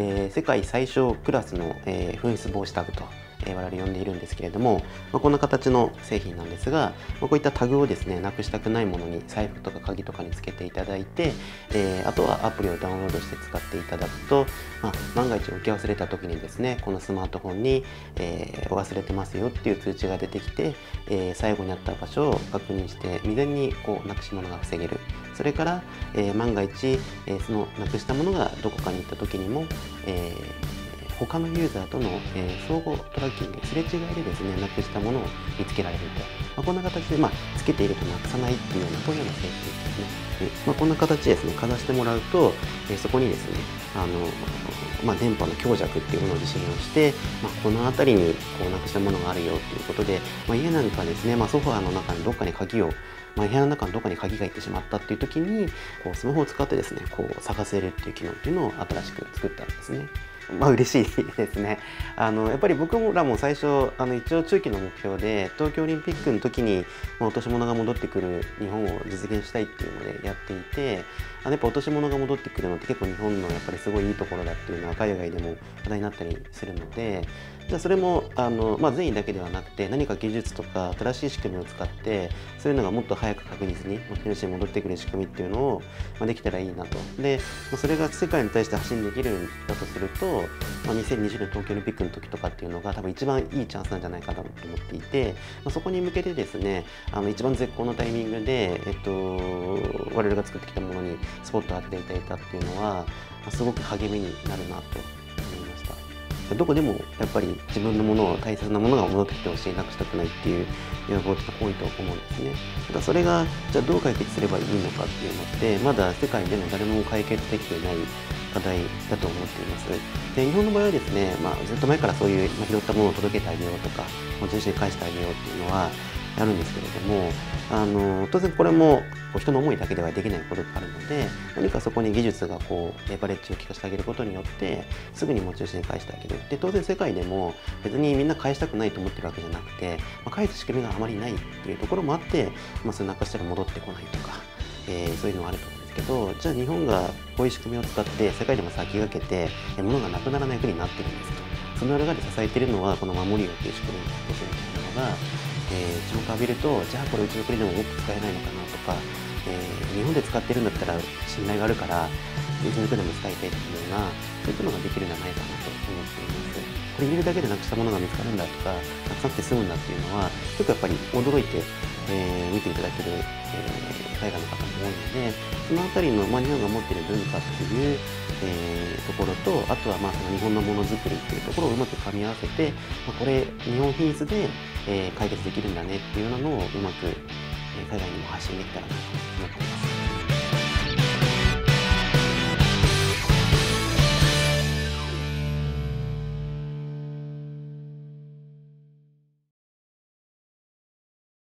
えー、世界最小クラスの、えー、紛失防止タグと我々呼んでいるんですけれども、まあ、こんな形の製品なんですが、まあ、こういったタグをですねなくしたくないものに財布とか鍵とかにつけていただいて、えー、あとはアプリをダウンロードして使っていただくと、まあ、万が一置き忘れた時にですねこのスマートフォンに、えー、忘れてますよっていう通知が出てきて、えー、最後にあった場所を確認して未然にこうなくし物が防げる。それから、えー、万が一、えー、そのなくしたものがどこかに行った時にも、えー他のユーザーとの、えー、相互トラッキングすれ違いでですねなくしたものを見つけられると、まあ、こんな形で、まあ、つけているとなくさないっていうようなこういうような製品ですねで、まあ、こんな形ですねかざしてもらうと、えー、そこにですねあの、まあ、電波の強弱っていうものを受信をして、まあ、この辺りにこうなくしたものがあるよっていうことで、まあ、家なんかですね、まあ、ソファーの中にどっかに鍵をまあ、部屋の中のどこに鍵が行ってしまったっていう時にこうスマホを使ってですねこう探せるっていう機能っていうのを新しく作ったんですね。まあ嬉しいですね。あのやっぱり僕らも最初あの一応中期の目標で東京オリンピックの時に、まあ、落とし物が戻ってくる日本を実現したいっていうのでやっていてあのやっぱ落とし物が戻ってくるのって結構日本のやっぱりすごいいいところだっていうのは海外でも話題になったりするのでじゃそれもあの、まあ、善意だけではなくて何か技術とか新しい仕組みを使ってそういうのがもっと早く確実に持ち主に戻ってくる仕組みっていうのを、まあ、できたらいいなとで、それが世界に対して発信できるんだとすると、まあ、2020年東京オリンピックの時とかっていうのが多分一番いいチャンスなんじゃないかなと思っていて、まあ、そこに向けてですねあの一番絶好のタイミングで、えっと、我々が作ってきたものにスポットを当てていただいたっていうのは、まあ、すごく励みになるなと思いました。どこでもやっぱり自分のものを大切なものが戻ってきてほしいなくしたくないっていう要望って多いと思うんですね。ただそれがじゃあどう解決すればいいのかっていうのってまだ世界でも誰も解決できていない課題だと思っています。で日本の場合はですね、まあ、ずっと前からそういう、ま拾ったものを届けてあげようとか持ち主に返してあげようっていうのはあるんですけれどもあの当然これも人の思いだけではできないことがあるので何かそこに技術がこうレバレッジを効かせてあげることによってすぐに持ち主に返してあげる。で当然世界でも別にみんな返したくないと思ってるわけじゃなくて、まあ、返す仕組みがあまりないっていうところもあって、まあ、それなくしたら戻ってこないとか、えー、そういうのがあると思うんですけどじゃあ日本がこういう仕組みを使って世界でも先駆けて物がなくならない国になってるんですと。その裏側で支えてるのはこの守りよっていう仕組みですみたいなのがえー、注目浴びるとじゃあこれうちの国でももっと使えないのかなとか、えー、日本で使ってるんだったら信頼があるからうちの国でも使いたいっていうようなそういったのができるんじゃないかなと思っていますこれ入れるだけでなくしたものが見つかるんだとかなくさなくて済むんだっていうのは結構やっぱり驚いて、えー、見ていただける、えー、海外の方も多いのでそのあたりの、まあ、日本が持っている文化っていうえー、ところとあとはまあその日本のものづくりっていうところをうまく噛み合わせて、まあ、これ日本品質で、えー、解決できるんだねっていうようなのをうまく、え、海外にも発信できたらなと思っています。